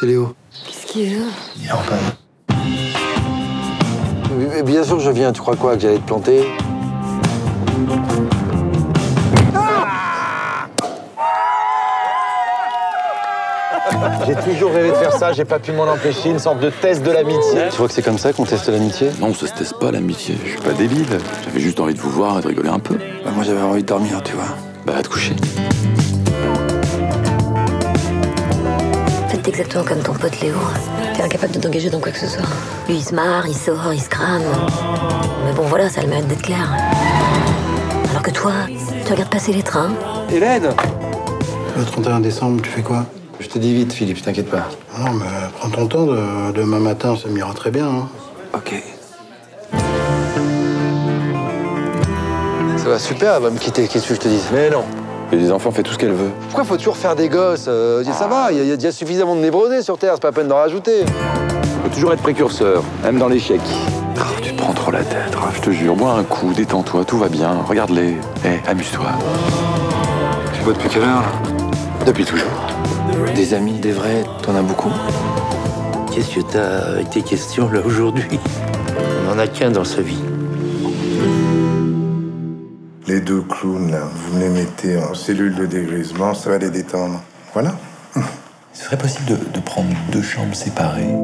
C'est Léo. Qu'est-ce qu'il là Il est en panne. Bien sûr que je viens, tu crois quoi Que j'allais te planter? J'ai toujours rêvé de faire ça, j'ai pas pu m'en empêcher, une sorte de test de l'amitié. Tu vois que c'est comme ça qu'on teste l'amitié? Non, ça se teste pas l'amitié. Je suis pas débile. J'avais juste envie de vous voir et de rigoler un peu. Bah, Moi j'avais envie de dormir, tu vois. Bah, à te coucher. Exactement comme ton pote Léo. T'es incapable de t'engager dans quoi que ce soit. Lui, il se marre, il sort, il se crame. Mais bon, voilà, ça a le mérite d'être clair. Alors que toi, tu regardes passer les trains. Hélène Le 31 décembre, tu fais quoi? Je te dis vite, Philippe, t'inquiète pas. Non, mais prends ton temps. de- demain matin, ça m'ira très bien. hein. Ok. Ça va super, elle va me quitter, qu'est-ce que je te dis Mais non. Et les enfants, fait tout ce qu'elle veut. Pourquoi faut toujours faire des gosses Euh, Ça va, il y, a- déjà suffisamment de névrosés sur Terre, c'est pas la peine d'en rajouter. Faut toujours être précurseur, même dans l'échec. Ah, tu te prends trop la tête, je te jure. Bois un coup, détends-toi, tout va bien. Regarde-les. Eh, amuse-toi. Tu vois depuis quelle heure Depuis toujours. Des amis, des vrais, t'en as beaucoup? Qu'est-ce que t'as avec tes questions là aujourd'hui? On en a qu'un dans sa vie. Les deux clowns, vous les mettez en cellule de dégrisement, ça va les détendre. Voilà. Ce serait possible de prendre deux chambres séparées